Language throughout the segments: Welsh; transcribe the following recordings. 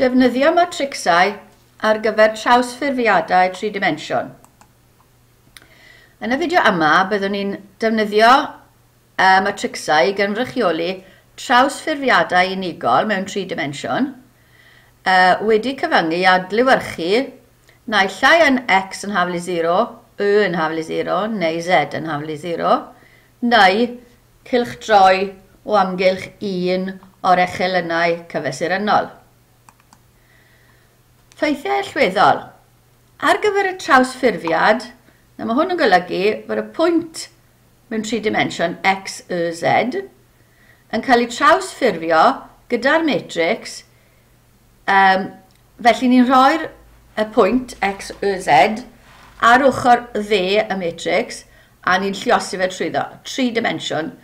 Defnyddio matricsau ar gyfer trawsffurfiadau tri dimensiwn. Yn y fideo yma, byddwn ni'n defnyddio uh, matricsau i gynrychioli trawsffurfiadau unigol mewn tri dimensiwn, uh, wedi cyfyngu adlywyrchu llai yn x yn haflu 0, y yn haflu 0, neu z yn haflu 0, neu cilchdroi o amgylch un o'r echelynau cyfesurynol. Ffeithiau allweddol. Ar gyfer y trawsffurfiad, na mae hwn yn golygu bod y pwynt mewn tri dimensiwn x, y, z yn cael ei trawsffurfio gyda'r matrix um, felly ni'n rhoi'r y pwynt x, y, z ar ochr dde y matrix a ni'n lliosi fe trwyddo. Tri dimensiwn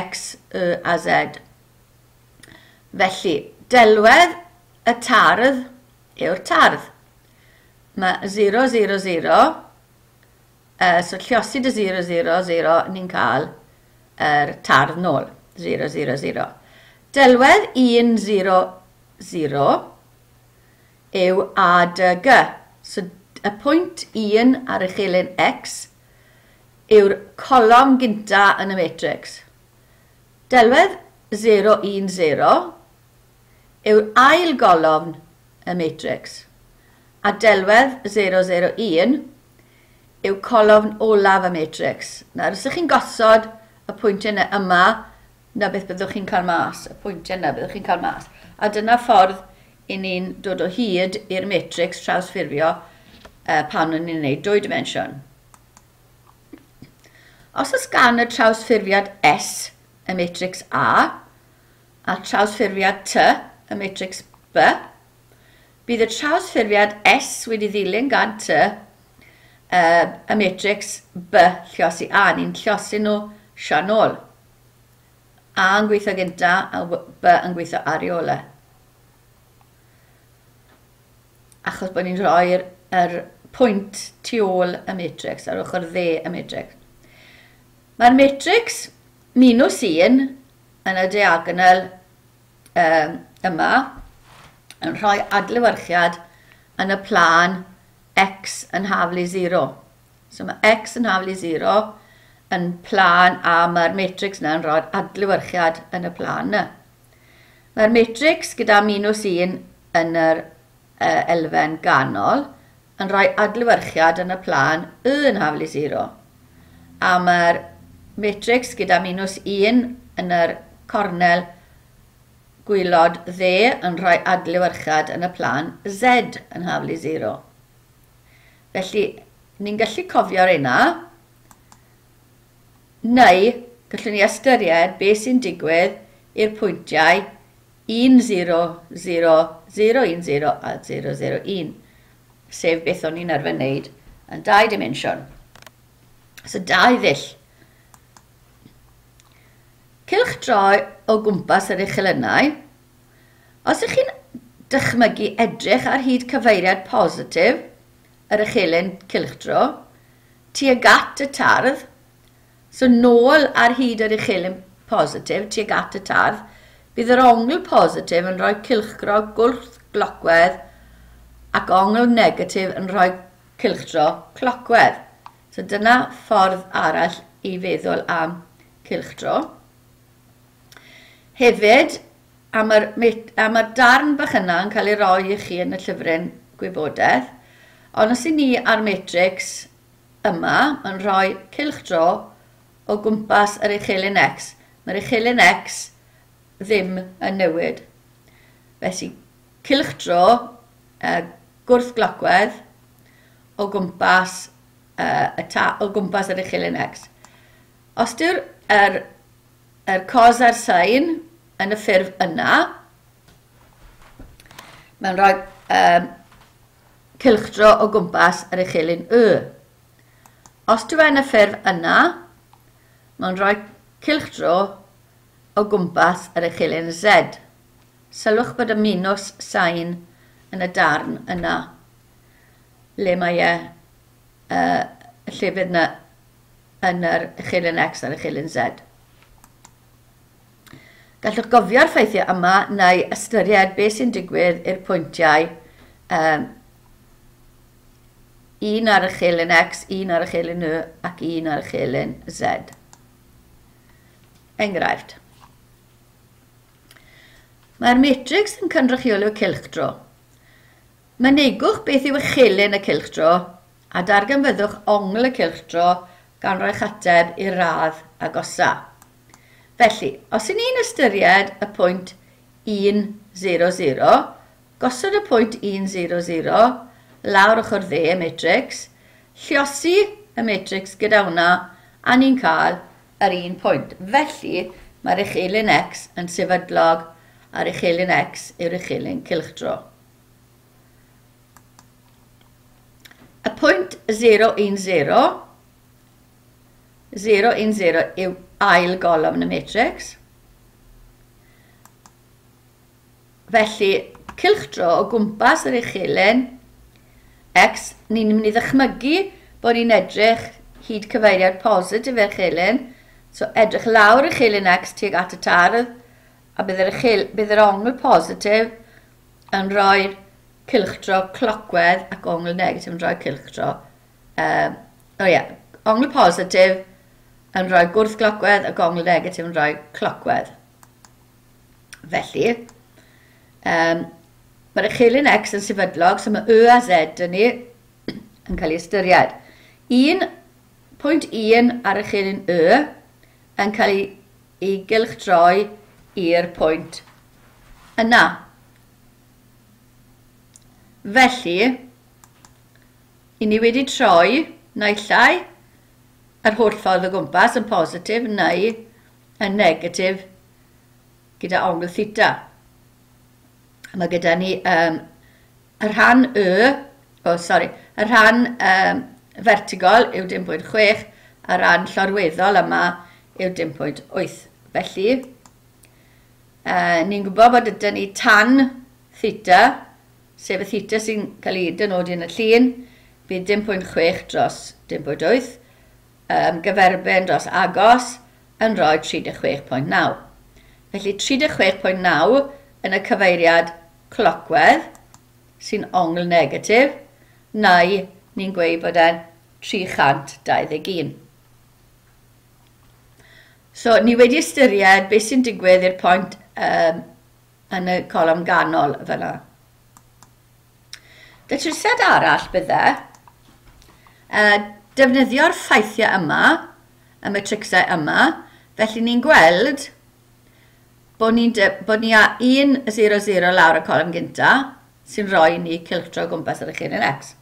x, y a z. Felly, delwedd y tardd yw'r tardd. Mae 0, 0, 0, uh, so lliosi dy 0, 0, 0, ni'n cael yr er tardd nôl, 0, 0, 0. Delwedd 1, 0, 0 yw a dy g. So y pwynt 1 ar y chelyn X yw'r colom gynta yn y matrix. Delwedd 0, 1, 0 yw'r ail golofn y matrix. A delwedd 001 yw colofn olaf y matrix. Nawr, os ydych chi'n gosod y pwyntiau yma, na beth byddwch chi'n cael mas, y pwyntiau yna byddwch chi'n cael mas. A dyna ffordd i ni'n dod o hyd i'r matrix trawsffurio uh, pan o'n ni'n gwneud dwy dimensiwn. Os oes gan y trawsffurfiad S y matrix A a trawsffurfiad T y matrix B, Bydd y trawsffurfiad S wedi ddilyn gan T uh, y matrix B llosi A. Ni'n llosi nhw sianol. A yn gweithio gynta a B yn gweithio ariola. Achos bod ni'n rhoi'r er pwynt tu ôl y matrix, ar ochr dde y matrix. Mae'r matrix minus 1 yn y diagonal um, yma, yn rhoi adlewyrchiad yn y plan x yn haflu 0. So mae x yn haflu 0 yn plan a mae'r matrix yna yn rhoi adlewyrchiad yn y plan yna. Mae'r matrix gyda minus 1 yn yr uh, elfen ganol yn rhoi adlewyrchiad yn y plan y yn haflu 0. A mae'r matrix gyda minus 1 yn yr cornel gwylod dde yn rhoi adlewyrchad yn y plan Z yn haflu 0. Felly, ni'n gallu cofio'r yna, neu gallwn ni ystyried beth sy'n digwydd i'r pwyntiau 1, 0, 0, 0, 1, 0 a 0, 0, 1, sef beth o'n i'n arfer wneud yn dau dimensiwn. So, dau ddill Cylch droi o gwmpas yr uchelynau. Os ych chi'n dychmygu edrych ar hyd cyfeiriad positif, yr uchelyn cylchdro, tuag at y tardd, so nôl ar hyd yr uchelyn positif, tuag at y tardd, bydd yr ongl positif yn rhoi cylchdro gwrth glocwedd ac ongl negatif yn rhoi cylchdro clocwedd. So dyna ffordd arall i feddwl am cylchdro. Hefyd, am yr, am darn bach yna yn cael ei roi i chi yn y llyfryn gwybodaeth, ond os i ni ar matrix yma yn rhoi cilchdro o gwmpas yr echelin X, mae'r echelin X ddim yn newid. Felly, cilchdro uh, e, gwrth glocwedd o gwmpas, uh, y ta, o gwmpas yr echelin X. Os dyw'r er, er cos a'r sain yn y ffurf yna. Mae'n rhoi um, cilchdro o gwmpas yr uchelin y. Os dwi e yn y ffurf yna, mae'n rhoi cilchdro o gwmpas yr uchelin Z. Sylwch bod y minws sain yn y darn yna, le mae e, uh, llefydd yna yn yr uchelin X a'r uchelin Z. Gallwch gofio'r ffeithiau yma neu ystyried beth sy'n digwydd i'r pwyntiau um, un ar y chelyn X, un ar y chelyn Y ac un ar y chelyn Z. Enghraifft. Mae'r matrix yn cynrychiolio cilchdro. Mynegwch beth yw y chelyn y cilchdro a darganfyddwch ongl y cilchdro gan roi'ch ateb i'r radd agosaf. Felly, os y'n ni'n ystyried y pwynt 100, gosod y pwynt 100 lawr ochr dde y matrix, lliosi y matrix gyda hwnna a ni'n cael yr un pwynt. Felly, mae'r uchelin x yn sefydlog a'r uchelin x yw'r uchelin cilchdro. Y pwynt 010 0, 1, 0 yw ail golofn y matrix. Felly, cilchdro o gwmpas yr uchelen, x, ni'n mynd i ddychmygu bod ni'n edrych hyd cyfeiriad positif i'r uchelen. So, edrych lawr y uchelen x tuag at y tardd, a bydd yr, uchel, bydd yr ongl positif yn rhoi'r cilchdro clocwedd ac ongl negatif yn rhoi cilchdro. Um, o oh ie, yeah, ongl positif yn rhoi gwrth glocwedd, y gongl negatif yn rhoi clocwedd. Felly, um, mae'r echilyn X yn sefydlog, so mae Y a Z yn ni yn cael ei ystyried. 1.1 ar echilyn Y yn cael ei, ei gylch droi i'r pwynt yna. Felly, i ni wedi troi naillai, yr holl ffordd o gwmpas yn positif neu yn negatif gyda ongl theta. Mae gyda ni um, y rhan y, o, oh, sorry, y rhan um, vertigol yw 10.6, a rhan llorweddol yma yw 10.8. Felly, uh, ni'n gwybod bod ydy ni tan theta, sef y theta sy'n cael ei dynodi yn y llun, bydd 10.6 dros 10.8, um, gyferbyn dros agos yn rhoi 36.9. Felly 36.9 yn y cyfeiriad clocwedd sy'n ongl negatif neu ni'n gweud bod e'n 321. So, ni wedi ystyried beth sy'n digwydd i'r pwynt um, yn y colom ganol fyna. Dy trysedd arall bydde, uh, Defnyddio'r ffeithiau yma, y matricsau yma, felly ni'n gweld bod ni, bod ni a 1 0 0 lawr y colwm gynta sy'n rhoi ni ciltro gwmpas ar y chyn yn x.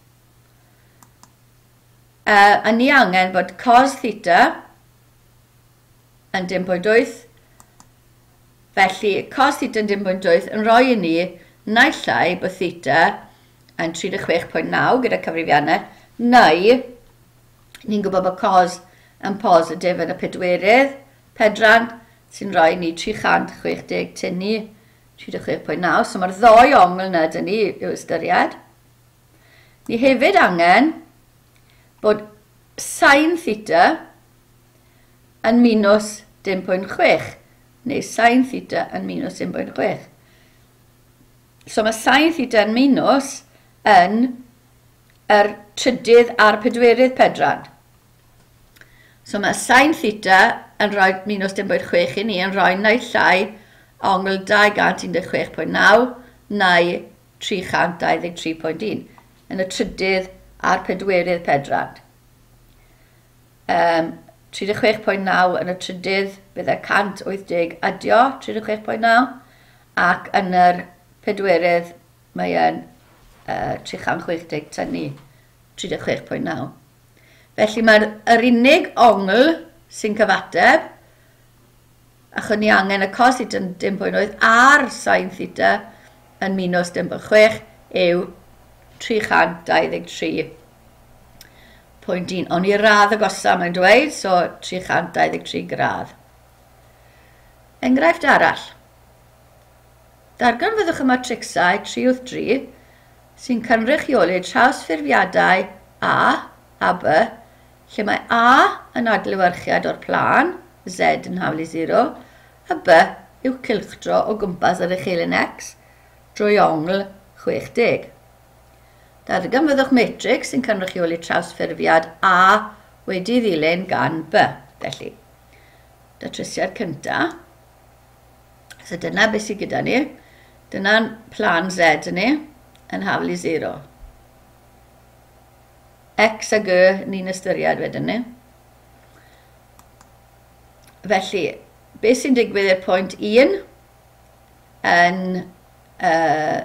Uh, a ni angen bod cos theta yn 10.8 felly cos theta yn 10.8 yn rhoi i ni naill ai bod theta yn 36.9 gyda cyfrifiannau neu Ni'n gwybod bod cos yn positif yn y pedwerydd. Pedran sy'n rhoi ni 360 tynnu 36.9, so mae'r ddoi ongl yna dyn ni yw ystyried. Ni hefyd angen bod sain theta yn minus 10.6, neu sain theta yn minus 10.6. So mae sain theta yn minus yn yr trydydd a'r pedwerydd pedran. So mae sain theta yn rhoi minus dim bwyd chwech i ni yn rhoi neu llai ongl 216.9 neu 323.1 yn y trydydd a'r pedwerydd pedrad. Um, 36.9 yn y trydydd byddai 180 adio 36.9 ac yn yr pedwerydd mae yn uh, 360 tynnu 36.9. Felly mae'r yr unig ongl sy'n cyfateb, achos ni angen y cos i dyn, dim pwynt oedd, a'r sain theta yn minus dim pwynt chwech yw 323.1. Ond i radd y gosa mae'n dweud, so 323 gradd. Enghraifft arall. Dargan fyddwch y matrixau 3 wrth 3 sy'n cynrychioli trawsffurfiadau A a B lle mae A yn adlewyrchiad o'r plan, Z yn hawlu 0, a B yw cilchdro o gwmpas ar uchelyn X drwy ongl 60. Darganfyddwch matrix sy'n cynrychioli trawsffurfiad A wedi ddilyn gan B, felly. Datrysiad cyntaf. So dyna beth sydd gyda ni. Dyna'n plan Z ni, yn haflu 0 x a g ni'n ystyried wedyn ni. Felly, beth sy'n digwydd i'r pwynt 1 yn uh,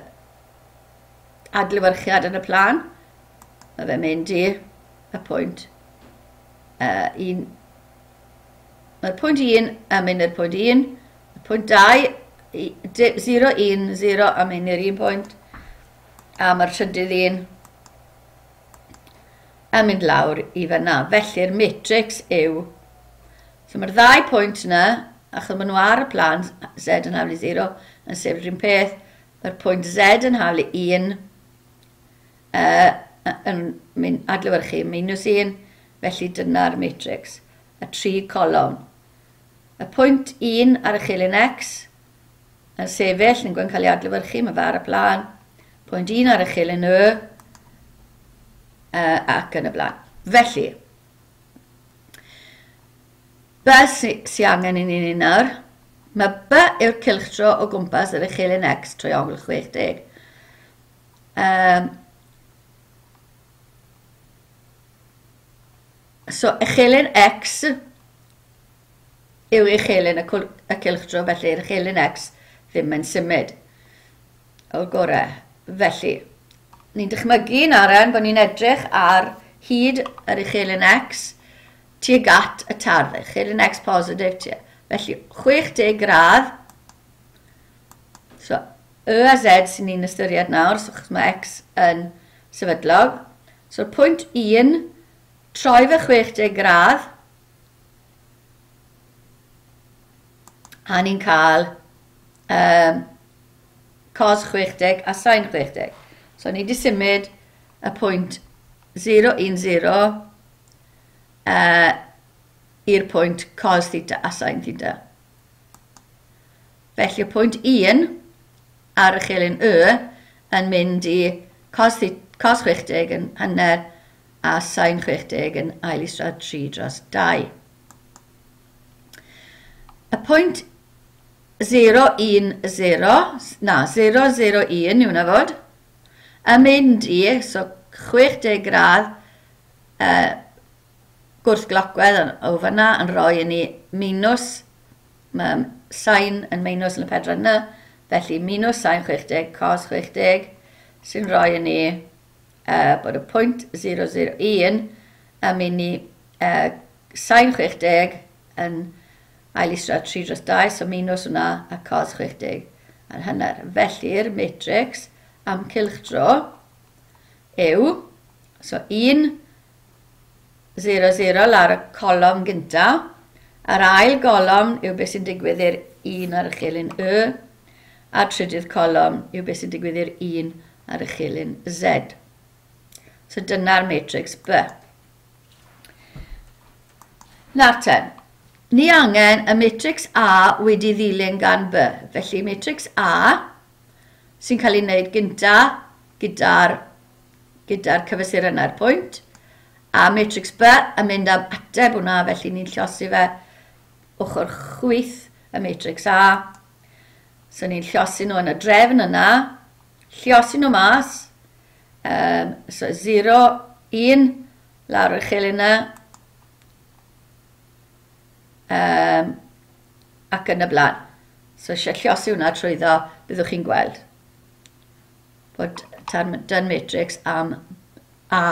adlywyrchiad yn y plan, mae fe'n mynd i y pwynt uh, un. Mae'r pwynt 1 yn mynd i'r pwynt 1, y pwynt 2, 0, 1, 0 yn mynd i'r un pwynt, a mae'r trydydd 1 a mynd lawr i fyna. Felly'r matrix yw... So mae'r ddau pwynt yna, achos maen nhw ar y plan, z yn haflu 0, yn sefyll rhywun peth, mae'r pwynt z yn haflu 1, uh, yn mynd adlywyrchu minus 1, felly dyna'r matrix, y tri colon. Y pwynt 1 ar y chilin x, yn sefyll, yn gwneud cael ei adlywyrchu, mae fe ar y plan. Pwynt 1 ar y chilin y, uh, ac yn y blaen. Felly, be sy angen i ni ni nawr? Mae B yw'r cilchdro o gwmpas yr uchelin X trwy ongl 60. Um, so, uchelin X yw uchelin y, y cilchdro, felly uchelin X ddim yn symud. O'r gorau. Felly, ni'n dychmygu yn aran bod ni'n edrych ar hyd yr uchelyn X tuag at y tardd, uchelyn X positif tuag. Felly 60 gradd, so Y a Z sy'n ni'n ystyried nawr, so mae X yn sefydlog. So pwynt 1, troi fy 60 gradd, a ni'n cael um, cos 60 a sain 60. So ni wedi symud y pwynt 010 uh, i'r pwynt cos theta a sain theta. Felly y pwynt 1 ar y chelyn y yn mynd i cos, theta, cos 60 yn hanner a sain 60 yn ail israd 3 dros 2. Y pwynt 010, na, 001 yw na fod, yn mynd i, so 60 gradd uh, gwrth glocwedd o fyna yn rhoi i ni minus, mae sain yn minus yn y pedra yna, felly minus sain 60, cos 60, sy'n rhoi i ni uh, bod y pwynt 001 yn mynd i uh, sain 60 yn ail isra 3 dros 2, so minus hwnna a cos 60 yn hynner. Felly'r matrix amcylch dro yw, so 1, 0, 0 ar y colom gynta, a'r ail golom yw beth sy'n digwydd i'r 1 ar y chylun Y, a trydydd colom yw beth sy'n digwydd i'r 1 ar y chylun Z. So dyna'r matrix B. Nawr ten. Ni angen y matrix A wedi ddilyn gan B. Felly matrix A sy'n cael ei wneud gynta gyda'r gyda cyfysur yna'r er pwynt. A matrix B yn mynd am ateb hwnna, felly ni'n llosi fe ochr chwyth y matrix A. So ni'n llosi nhw yn y drefn yna, llosi nhw mas, um, so 0, 1, lawr y uchel yna, um, ac yn y blaen. So eisiau llosi hwnna trwyddo, byddwch chi'n gweld bod tan, dan matrix am A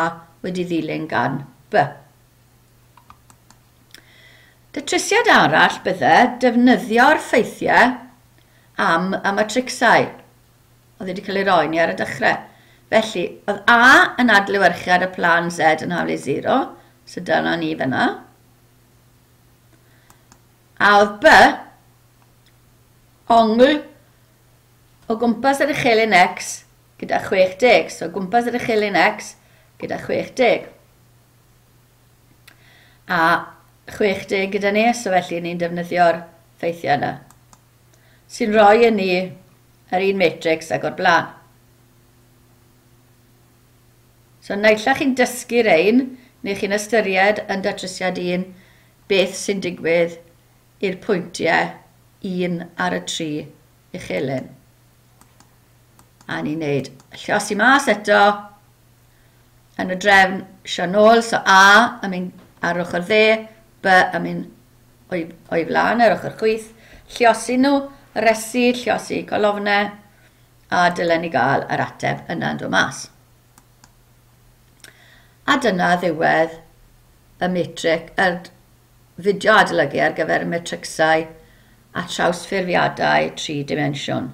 wedi ddilyn gan B. Datrysiad arall bydde defnyddio'r ffeithiau am y matrixau oedd wedi cael ei roi ni ar y dechrau. Felly, oedd A yn adlewyrchiad y plan Z yn haflu 0, so dyna ni fyna. A oedd B, ongl o gwmpas yr uchelyn X, gyda 60, so gwmpas yr uchelyn x gyda 60. A 60 gyda ni, so felly ni'n defnyddio'r ffeithiau yna. Sy'n rhoi yn ni yr un matrix ac o'r blaen. So naill chi'n dysgu rein, neu chi'n ystyried yn datrysiad un beth sy'n digwydd i'r pwyntiau un ar y tri uchelyn a ni'n neud llosi mas eto yn y drefn sianol, so A yn mynd ar ochr dde, B yn mynd o'i, oi flaen ar ochr chwyth, llosi nhw, resu, llosi colofne, a dylen ni gael yr ateb yna'n dod mas. A dyna ddiwedd y metric, y fideo adolygu ar gyfer y metricsau a trawsffurfiadau tri dimensiwn.